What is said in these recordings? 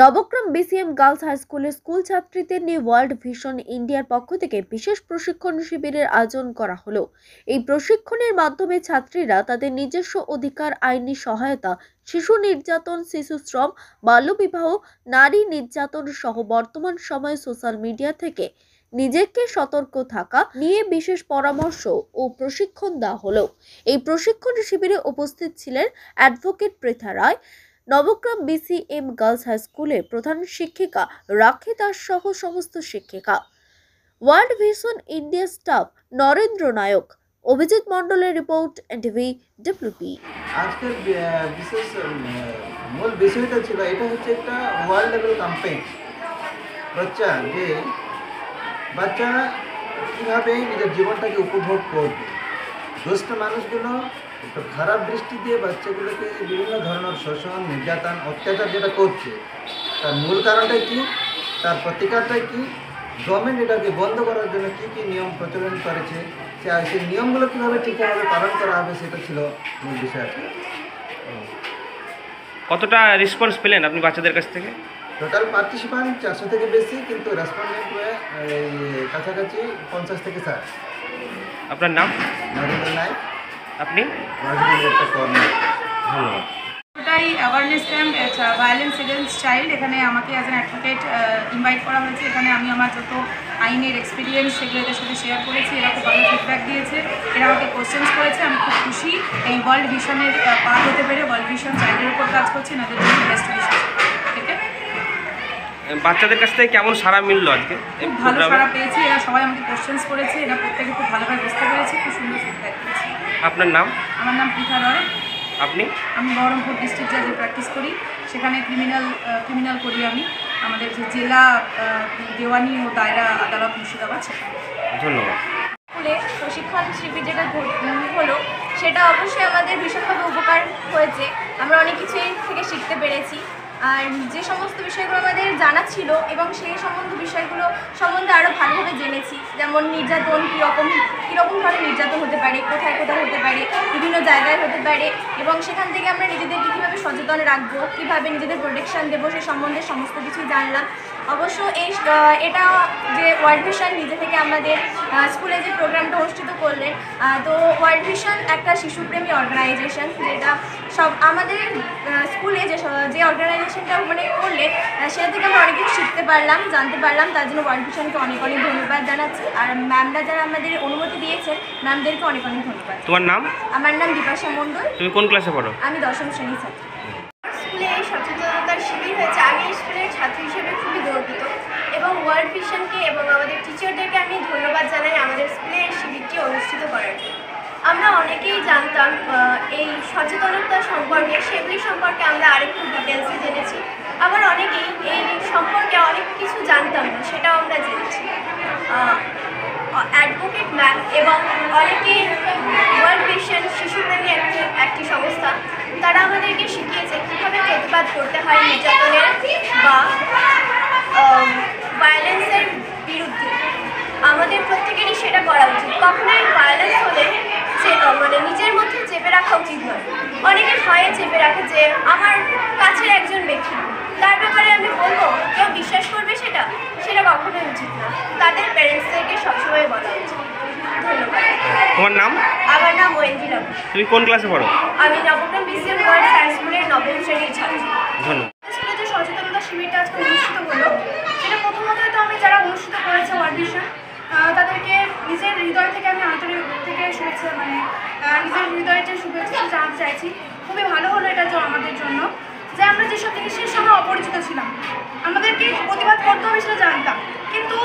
নবক্রম BCM girls high স্কুলের school ছাত্রীদের নিয়ে ওয়ার্ল্ড ভিশন ইন্ডিয়ার পক্ষ থেকে বিশেষ প্রশিক্ষণ শিবিরের আয়োজন করা হলো। এই প্রশিক্ষণের মাধ্যমে ছাত্রীরা তাদের নিজস্ব অধিকার, আইনি সহায়তা, শিশু নির্যাতন, শিশু শ্রম, বাল্যবিবাহ, নারী নির্যাতন সহ বর্তমান সময়ে সোশ্যাল মিডিয়া থেকে নিজেকে সতর্ক থাকা নিয়ে বিশেষ পরামর্শ ও প্রশিক্ষণ দেওয়া হলো। এই প্রশিক্ষণ শিবিরে উপস্থিত ছিলেন advocate Pritha Ray Nabagram BCM girls high স্কুলের প্রধান শিক্ষিকা রাখি দাস সহ সমস্ত শিক্ষিকা। World vision India staff Narendra Nayak. Abhijit মণ্ডলের রিপোর্ট এনটিভি ডব্লিউপি আজকের বিশেষ মূল বিষয়টা ছিল, এটা হচ্ছে একটা ওয়ার্ল্ড লেভেল ক্যাম্পেইন বাচ্চা, যে বাচ্চারা কীভাবে নিজের জীবনটাকে উপভোগ করবে? দুষ্ট মানুষগুলো একটু খারাপ দৃষ্টি দিয়ে বাচ্চাগুলোকে বিভিন্ন ধরনের শোষণ নির্যাতন অত্যাচার যেটা করছে তার মূল কারণটা কি? তার প্রতিকারটা কি? গভর্নমেন্ট এটাকে বন্ধ করার জন্য কী কী নিয়ম প্রচলন করেছে? সে- সেই নিয়মগুলো কীভাবে ঠিকভাবে পালন করা হবে সেটা ছিল মূল বিষয় আর। কতটা রেসপন্স পেলেন আপনি বাচ্চাদের কাছ থেকে? টোটাল পার্টিসিপান্ট চারশো থেকে বেশি কিন্তু রেসপন্ডেন্ট কাছাকাছি পঞ্চাশ থেকে ষাট। আপনার নাম? নরেন্দ্র নায়ক। আপনি? ধন্যবাদ ওটাই awareness camp violence against child এখানে আমাকে অ্যাজ অ্যান অ্যাডভোকেট ইনভাইট করা হয়েছে। এখানে আমি আমার যত আইনের এক্সপিরিয়েন্স সেগুলো এদের সাথে শেয়ার করেছি। এরা খুব ভালো ফিডব্যাক দিয়েছে। এরা আমাকে কোশ্চেন্স করেছে। আমি খুব খুশি এই ওয়ার্ল্ড ভিশনের পার হতে পেরে ওয়ার্ল্ড ভিশন চাইল্ডের উপর কাজ করছে। এনাদের জন্য বেস্ট উইশেস ঠিক আছে বাচ্চাদের কাছ থেকে কেমন সাড়া মিললো আজকে? খুব ভালো সারা পেয়েছি। এরা সবাই আমাকে কোশ্চেন্স করেছে। এরা প্রত্যেকে খুব ভালোভাবে বুঝতে পেরেছে। খুব সুন্দর আপনার নাম? আমার নাম পৃথা রয়। আপনি? আমি বহরমপুর ডিস্ট্রিক্ট জাজে প্র্যাকটিস করি। সেখানে ক্রিমিনাল ক্রিমিনাল করি আমি। আমাদের যে জেলা দেওয়ানি ও দায়রা আদালত মুর্শিদাবাদ সেখানে। ধন্যবাদ। স্কুলে প্রশিক্ষণ শিবির যেটা হলো সেটা অবশ্যই আমাদের ভীষণভাবে উপকার হয়েছে। আমরা অনেক কিছুই থেকে শিখতে পেরেছি। আর যে সমস্ত বিষয়গুলো আমাদের জানা ছিল এবং সেই সম্বন্ধ বিষয়গুলো সম্বন্ধে আরও ভালোভাবে জেনেছি, যেমন নির্যাতন কীরকম কীরকম ধরনের নির্যাতন হতে পারে, কোথায় কোথায় হতে পারে, বিভিন্ন জায়গায় হতে পারে এবং সেখান থেকে আমরা নিজেদেরকে কীভাবে সচেতন রাখব, কীভাবে নিজেদের প্রোটেকশান দেবো সে সম্বন্ধে সমস্ত কিছুই জানলাম। অবশ্য এই এটা যে ওয়ার্ল্ড ভিশন নিজে থেকে আমাদের স্কুলে যে প্রোগ্রামটা অনুষ্ঠিত করলেন তো ওয়ার্ল্ড ভিশন একটা শিশুপ্রেমী অর্গানাইজেশন যেটা সব আমাদের স্কুলে যে যে অর্গানাইজেশনটা মানে করলে সেটা থেকে আমরা অনেক কিছু শিখতে পারলাম জানতে পারলাম। তার জন্য ওয়ার্ল্ড ভিশনকে অনেক অনেক ধন্যবাদ জানাচ্ছি। আর ম্যামরা যারা আমাদের অনুমতি দিয়েছেন ম্যামদেরকে অনেক অনেক ধন্যবাদ। তোমার নাম? আমার নাম দীপাশা মণ্ডল। তুমি কোন ক্লাসে পড়ো? আমি দশম শ্রেণির ছাত্রী। স্কুলে এই সচেতনতার শিবির হয়েছে। আমি স্কুলের ছাত্রী হিসেবে খুবই গর্বিত। এবং ওয়ার্ল্ড ভিশনকে এবং আমাদের টিচারদেরকে আমি ধন্যবাদ জানাই আমাদের স্কুলে এই শিবিরটি অনুষ্ঠিত করার জন্য। আমরা অনেকেই জানতাম এই সচেতনতা সম্পর্কে, সেগুলি সম্পর্কে আমরা আরেকটু ডিটেলসে জেনেছি। আবার অনেকেই এই সম্পর্কে অনেক কিছু জানতাম না, সেটাও আমরা জেনেছি। অ্যাডভোকেট ম্যাম এবং অনেকে ওয়ার্ল্ড ভিশন শিশুপ্রেমী একটি একটি সংস্থা, তারা আমাদেরকে শিখিয়েছে কীভাবে প্রতিবাদ করতে হয় নির্যাতনের বা ভায়োলেন্সের বিরুদ্ধে। আমাদের প্রত্যেকেরই সেটা করা উচিত। কখনোই ভায়োলেন্স নিজের মধ্যে চেপে রাখা উচিত নয়। অনেকে ভয়ে চেপে রাখে যে আমার কাছের একজন ব্যক্তি। তার ব্যাপারে আমি বলব কেউ বিশ্বাস করবে সেটা? সেটা কখনোই উচিত না। তাদের প্যারেন্টসদেরকে সবসময় বলা উচিত। ধন্যবাদ। তোমার নাম? আমার নাম ওয়েন্দিলা তুমি কোন ক্লাসে পড়ো? আমি নবগ্রাম বিসিএম গার্লস হাই স্কুলের নবম শ্রেণির ছাত্রী। ধন্যবাদ। স্কুলে যে সচেতনতা শিবিরটা আজকে অনুষ্ঠিত হলো। সেটা প্রথমত তো আমি যারা অনুষ্ঠিত করেছে ওয়ার্ড তাদেরকে নিজের হৃদয় থেকে আমি আন্তরিক থেকে শুভেচ্ছা মানে নিজের হৃদয়টা শুভেচ্ছা জানাতে চাইছি। খুবই ভালো হলো এটা আমাদের জন্য যে আমরা যেসব জিনিসের সঙ্গে অপরিচিত ছিলাম, আমাদেরকে প্রতিবাদ করতে হবে সেটা জানতাম। কিন্তু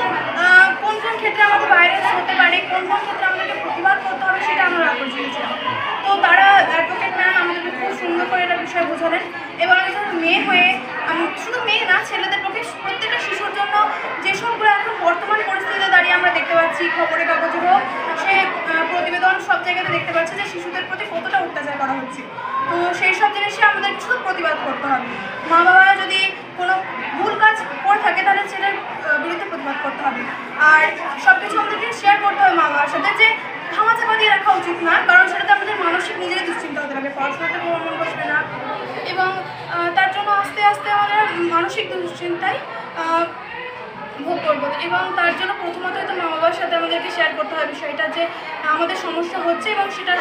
কোন কোন ক্ষেত্রে আমাদের ভাইরাস হতে পারে, কোন কোন ক্ষেত্রে আমাদেরকে প্রতিবাদ করতে হবে সেটা আমরা অপরিচিত ছিলাম তো তারা অ্যাডভোকেট ম্যাম আমাদেরকে খুব সুন্দর করে এটা বিষয় বোঝালেন এবং একজন মেয়ে হয়ে শুধু মেয়ে না, ছেলেদের পক্ষে প্রত্যেকটা শিশুর জন্য যেসবগুলো এখন বর্তমান পরিস্থিতিতে দাঁড়িয়ে আমরা দেখতে পাচ্ছি খবরের কাগজে হোক জায়গাতে দেখতে পাচ্ছে যে শিশুদের প্রতি কতটা অত্যাচার করা হচ্ছে। তো সেই সব জিনিসে আমাদের কিছু প্রতিবাদ করতে হবে। মা বাবা যদি কোনো ভুল কাজ করে থাকে, তাহলে সেটার বিরুদ্ধে প্রতিবাদ করতে হবে। আর সব কিছু আমাদেরকে শেয়ার করতে হবে মা বাবার সাথে যে ধামা চাপা দিয়ে রাখা উচিত না, কারণ সেটাতে আমাদের মানসিক নিজের দুশ্চিন্তা হতে লাগে, পড়াশোনাতে মন বসবে না। এবং তার জন্য আস্তে আস্তে আমাদের মানসিক দুশ্চিন্তায় ভোগ করব। এবং তার জন্য প্রথমত তো মা বাবার সাথে আমাদেরকে শেয়ার করতে হয় বিষয়টা যে আমাদের সমস্যা হচ্ছে এবং সেটা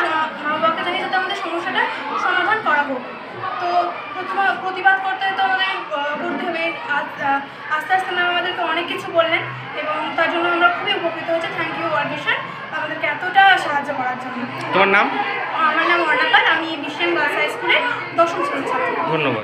মা বাবাকে জানিয়ে যাতে আমাদের সমস্যাটা সমাধান করা হোক। তো প্রথম প্রতিবাদ করতে তো আমাদের করতে হবে। আস্তে আস্তে ম্যাম আমাদেরকে অনেক কিছু বললেন এবং তার জন্য আমরা খুবই উপকৃত হয়েছি থ্যাংক ইউ ওয়ার্ল্ড আমাদেরকে এতটা সাহায্য করার জন্য। তোমার নাম? আমার নাম অর্ণাকার। আমি বিশ্বম গার্লস হাই স্কুলের দশম শ্রেণির ছাত্র। ধন্যবাদ।